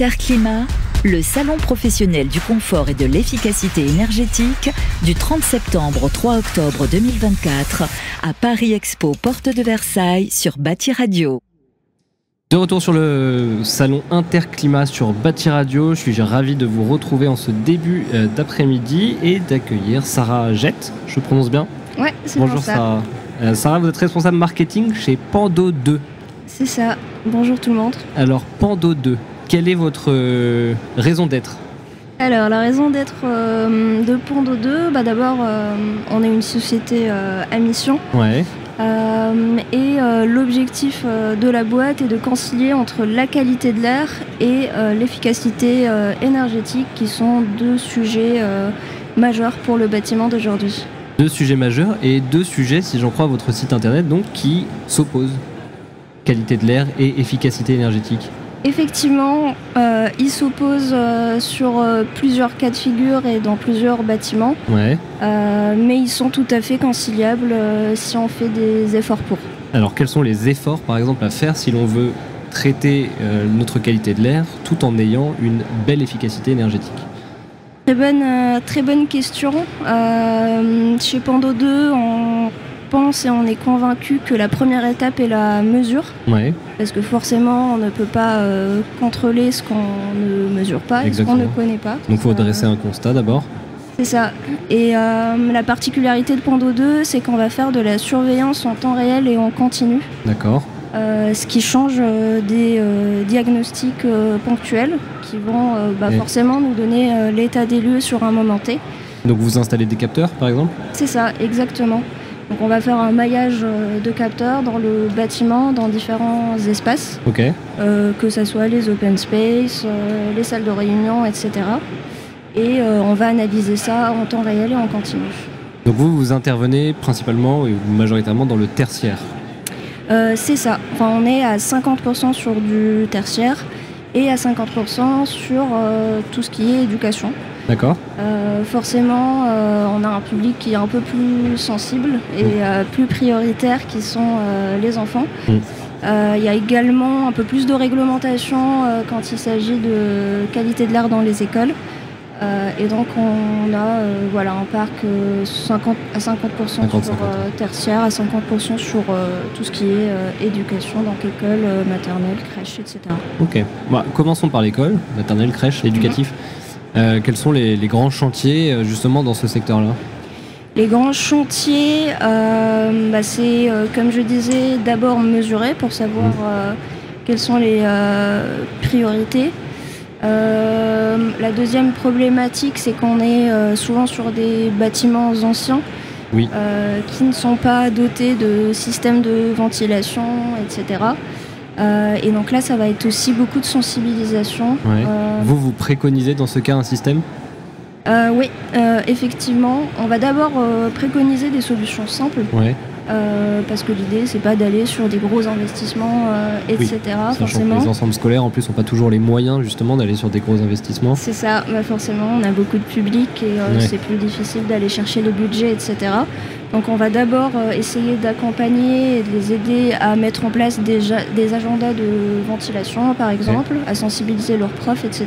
Interclimat, le salon professionnel du confort et de l'efficacité énergétique du 30 septembre au 3 octobre 2024 à Paris Expo, porte de Versailles sur Bâti Radio. De retour sur le salon Interclimat sur Bâti Radio, je suis ravi de vous retrouver en ce début euh, d'après-midi et d'accueillir Sarah Jette, je prononce bien? Ouais, c'est Bonjour ça. Sarah. Euh, Sarah, vous êtes responsable marketing chez Pando 2. C'est ça. Bonjour tout le monde. Alors Pando 2, quelle est votre euh, raison d'être? Alors, la raison d'être euh, de Pondo 2, bah, d'abord, euh, on est une société euh, à mission. Ouais, et l'objectif de la boîte est de concilier entre la qualité de l'air et l'efficacité énergétique, qui sont deux sujets majeurs pour le bâtiment d'aujourd'hui. deux sujets majeurs et deux sujets, si j'en crois à votre site internet, donc qui s'opposent. Qualité de l'air et efficacité énergétique. Effectivement, euh, ils s'opposent euh, sur euh, plusieurs cas de figure et dans plusieurs bâtiments. Ouais. Euh, mais ils sont tout à fait conciliables euh, si on fait des efforts pour. Alors quels sont les efforts par exemple à faire si l'on veut traiter notre qualité de l'air tout en ayant une belle efficacité énergétique? Très bonne, très bonne question. Chez Pando 2, on pense et on est convaincu que la première étape est la mesure, Ouais, parce que forcément on ne peut pas euh, contrôler ce qu'on ne mesure pas et ce qu'on ne connaît pas. donc il faut dresser un constat d'abord. C'est ça. Et euh, la particularité de Pando 2, c'est qu'on va faire de la surveillance en temps réel et en continu. D'accord. Euh, ce qui change euh, des diagnostics ponctuels qui vont bah, forcément nous donner l'état des lieux sur un moment T. Donc vous installez des capteurs par exemple? C'est ça, exactement. Donc on va faire un maillage euh, de capteurs dans le bâtiment, dans différents espaces, euh, que ce soit les open space, euh, les salles de réunion, etc. Et euh, on va analyser ça en temps réel et en continu. Donc vous, vous intervenez principalement et majoritairement dans le tertiaire. C'est ça. Enfin, on est à 50% sur du tertiaire et à 50% sur tout ce qui est éducation. D'accord Euh, forcément, euh, on a un public qui est un peu plus sensible et euh, plus prioritaire, qui sont les enfants. Mm. Euh, Il y a également un peu plus de réglementation euh, quand il s'agit de qualité de l'air dans les écoles. Euh, et donc on a voilà, un parc euh, 50 à 50%, 50, sur tertiaire, à 50% sur tout ce qui est éducation, donc école, maternelle, crèche, etc. Ok. Bah, commençons par l'école, maternelle, crèche, éducatif. Euh, quels sont les, les grands chantiers euh, justement dans ce secteur-là? Les grands chantiers, euh, bah, c'est, euh, comme je disais, d'abord mesurer pour savoir euh, quelles sont les priorités. La deuxième problématique, c'est qu'on est souvent sur des bâtiments anciens Oui. qui ne sont pas dotés de systèmes de ventilation, etc. Euh, et donc là, ça va être aussi beaucoup de sensibilisation. Ouais. Euh, Vous, vous préconisez dans ce cas un système euh, oui, effectivement. On va d'abord préconiser des solutions simples. Ouais. Parce que l'idée c'est pas d'aller sur des gros investissements, etc. Forcément. que les ensembles scolaires en plus n'ont pas toujours les moyens justement d'aller sur des gros investissements. C'est ça, bah forcément on a beaucoup de public et Ouais. c'est plus difficile d'aller chercher les budgets, etc. Donc on va d'abord euh, essayer d'accompagner et de les aider à mettre en place des, des agendas de ventilation par exemple, à sensibiliser leurs profs, etc.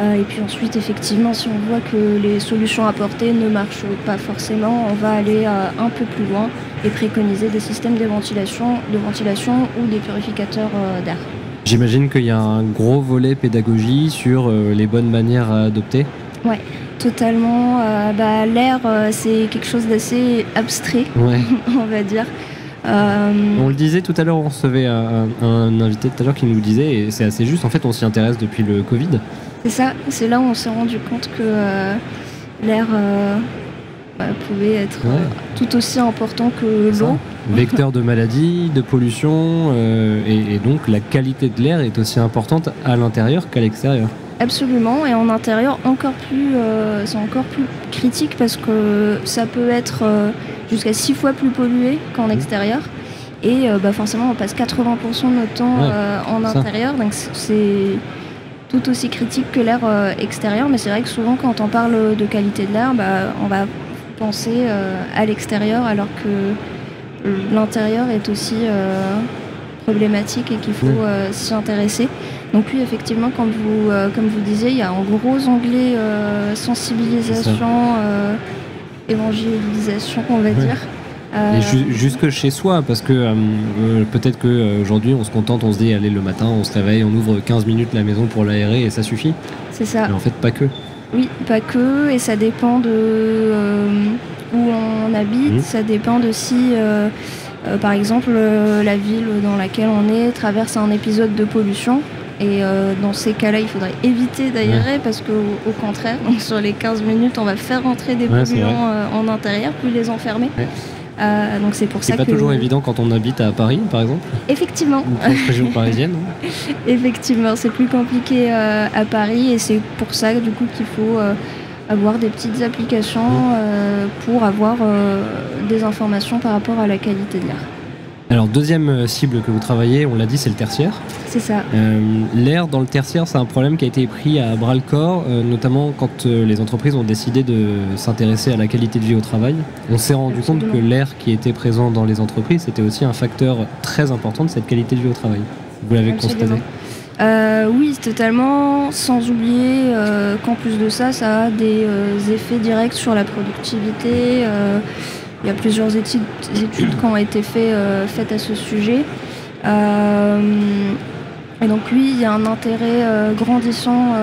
Euh, et puis ensuite, effectivement, si on voit que les solutions apportées ne marchent pas forcément, on va aller euh, un peu plus loin et préconiser des systèmes de ventilation, de ventilation ou des purificateurs euh, d'air. J'imagine qu'il y a un gros volet pédagogie sur les bonnes manières à adopter. Totalement. euh, bah, L'air, euh, c'est quelque chose d'assez abstrait, Ouais. on va dire. Euh, On le disait tout à l'heure, on recevait un, un invité tout à l'heure qui nous disait, et c'est assez juste, en fait on s'y intéresse depuis le Covid. c'est ça, c'est là où on s'est rendu compte que l'air bah, pouvait être Ouais. tout aussi important que l'eau. Vecteur de maladies, de pollution, et, et donc la qualité de l'air est aussi importante à l'intérieur qu'à l'extérieur. Absolument, et en intérieur encore plus, euh, c'est encore plus critique parce que ça peut être euh, jusqu'à 6 fois plus pollué qu'en extérieur. Et euh, bah, forcément, on passe 80% de notre temps Ouais, euh, en ça. intérieur, donc c'est- tout aussi critique que l'air euh, extérieur. Mais c'est vrai que souvent, quand on parle de qualité de l'air, bah, on va penser euh, à l'extérieur alors que l'intérieur est aussi euh, problématique et qu'il faut euh, s'y intéresser. Donc oui, effectivement, comme vous, euh, comme vous disiez, il y a un gros onglet euh, sensibilisation, euh, évangélisation, on va dire. Et ju- jusque chez soi, parce que peut-être qu'aujourd'hui on se contente, on se dit allez le matin, on se réveille, on ouvre 15 minutes la maison pour l'aérer et ça suffit. c'est ça. Mais en fait pas que. Oui, pas que, et ça dépend de où on habite, Mhm. ça dépend de si, euh, par exemple, euh, la ville dans laquelle on est traverse un épisode de pollution. Et euh, dans ces cas-là, il faudrait éviter d'aérer parce qu'au au contraire, donc sur les 15 minutes, on va faire rentrer des Ouais, polluants euh, en intérieur, puis les enfermer. Ouais. Euh, donc c'est pour ça pas que toujours évident quand on habite à Paris par exemple, effectivement, ou région parisienne. Effectivement, c'est plus compliqué euh, à Paris et c'est pour ça du coup qu'il faut avoir des petites applications pour avoir des informations par rapport à la qualité de l'air. Alors deuxième euh, cible que vous travaillez, on l'a dit, c'est le tertiaire. C'est ça. Euh, L'air dans le tertiaire, c'est un problème qui a été pris à bras le corps, euh, notamment quand euh, les entreprises ont décidé de s'intéresser à la qualité de vie au travail. On s'est rendu compte que l'air qui était présent dans les entreprises, c'était aussi un facteur très important de cette qualité de vie au travail. Vous l'avez constaté oui, totalement, sans oublier qu'en plus de ça, ça a des effets directs sur la productivité. Il y a plusieurs études, études qui ont été fait, euh, faites à ce sujet. Euh, et donc oui, il y a un intérêt euh, grandissant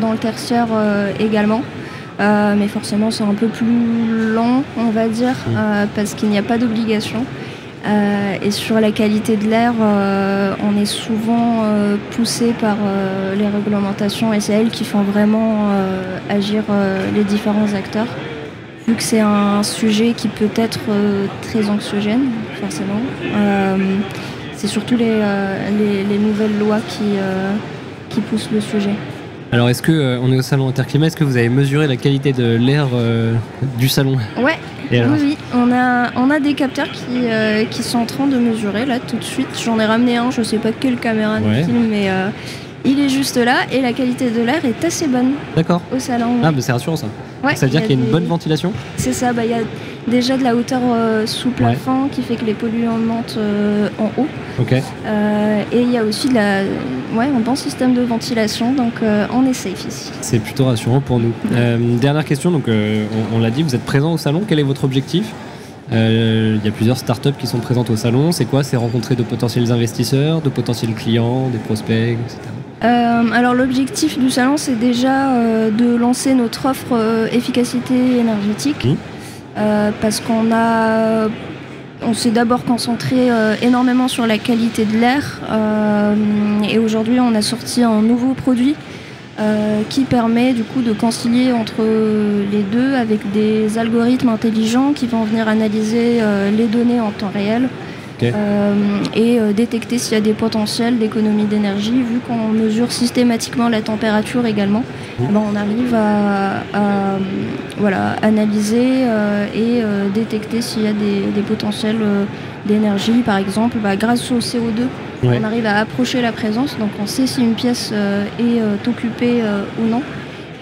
dans le tertiaire également. Euh, mais forcément, c'est un peu plus lent, on va dire, euh, parce qu'il n'y a pas d'obligation. Euh, et sur la qualité de l'air, on est souvent poussé par les réglementations et c'est elles qui font vraiment agir les différents acteurs. Vu que c'est un sujet qui peut être euh, très anxiogène, forcément, euh, c'est surtout les, euh, les, les nouvelles lois qui, qui poussent le sujet. Alors est-ce que euh, on est au salon Interclimat, est-ce que vous avez mesuré la qualité de l'air euh, du salon? Ouais, Et oui, oui, on a, on a des capteurs qui, euh, qui sont en train de mesurer là tout de suite. J'en ai ramené un, je sais pas quelle caméra Ouais. de film, mais il est juste là et la qualité de l'air est assez bonne D'accord. au salon. Ah bah c'est rassurant ça. Ouais, ça veut dire il qu'il y a une bonne ventilation C'est ça, bah, il y a déjà de la hauteur euh, sous plafond qui fait que les polluants montent euh, en haut. Ok. Euh, et il y a aussi de la, ouais, un bon système de ventilation, donc on est safe ici. C'est plutôt rassurant pour nous. Dernière question, donc on, on l'a dit, vous êtes présent au salon, quel est votre objectif? Euh, Il y a plusieurs startups qui sont présentes au salon. C'est quoi? C'est rencontrer de potentiels investisseurs, de potentiels clients, des prospects, etc. Euh, alors l'objectif du salon, c'est déjà euh, de lancer notre offre euh, efficacité énergétique, parce qu'on a, on s'est d'abord concentré énormément sur la qualité de l'air, et aujourd'hui on a sorti un nouveau produit qui permet du coup de concilier entre les deux avec des algorithmes intelligents qui vont venir analyser les données en temps réel Euh, et euh, détecter s'il y a des potentiels d'économie d'énergie. Vu qu'on mesure systématiquement la température également, Mhm. eh ben, on arrive à, à, voilà, analyser euh, et détecter s'il y a des, des potentiels d'énergie. Par exemple, bah, grâce au CO2, Ouais. on arrive à approcher la présence, donc on sait si une pièce euh, est euh, occupée euh, ou non.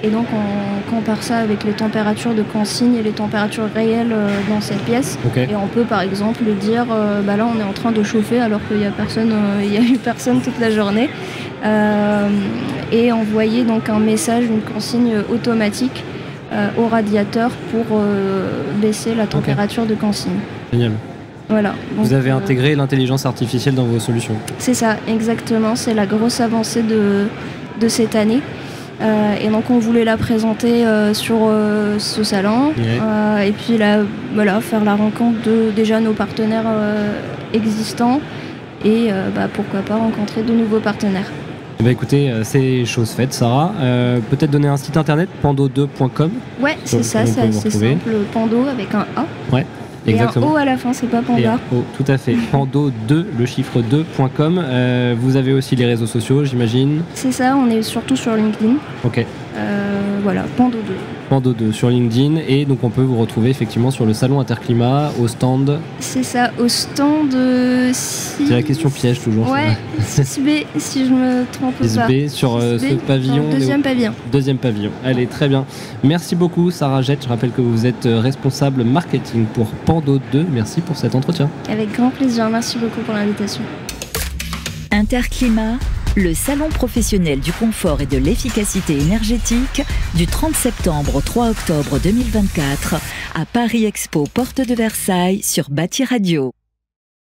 Et donc on compare ça avec les températures de consigne et les températures réelles euh, dans cette pièce. Et on peut par exemple dire, euh, bah là on est en train de chauffer alors qu'il n'y a personne, euh, il y a eu personne toute la journée. Euh, et envoyer donc un message, une consigne automatique euh, au radiateur pour euh, baisser la température de consigne. Génial. Voilà. Vous avez intégré l'intelligence artificielle dans vos solutions. c'est ça, exactement. C'est la grosse avancée de, de cette année. Euh, et donc on voulait la présenter euh, sur euh, ce salon. Ouais. Et puis là, voilà, faire la rencontre de déjà nos partenaires existants. Et bah, pourquoi pas rencontrer de nouveaux partenaires. Eh ben, écoutez, c'est chose faite, Sarah. Peut-être donner un site internet, pando2.com. Ouais, c'est ça, c'est simple. Pando avec un A. Et Exactement. un O à la fin, c'est pas Et panda. un O, tout à fait. Pando2, le chiffre 2.com. Euh, vous avez aussi les réseaux sociaux, j'imagine. C'est ça, on est surtout sur LinkedIn. Ok. Euh, voilà, Pando 2. Pando2 sur LinkedIn. Et donc, on peut vous retrouver effectivement sur le salon Interclimat, au stand. C'est ça, au stand de 6... C'est la question piège toujours. Ouais, 6B, si je me trompe pas. 6B sur euh, 6B, ce pavillon. deuxième pavillon. Deuxième pavillon. Allez, très bien. Merci beaucoup, Sarah Jette. Je rappelle que vous êtes euh, responsable marketing pour Pando 2. Merci pour cet entretien. Avec grand plaisir, merci beaucoup pour l'invitation. Interclimat, le salon professionnel du confort et de l'efficacité énergétique du 30 septembre au 3 octobre 2024 à Paris Expo, porte de Versailles sur Bâti Radio.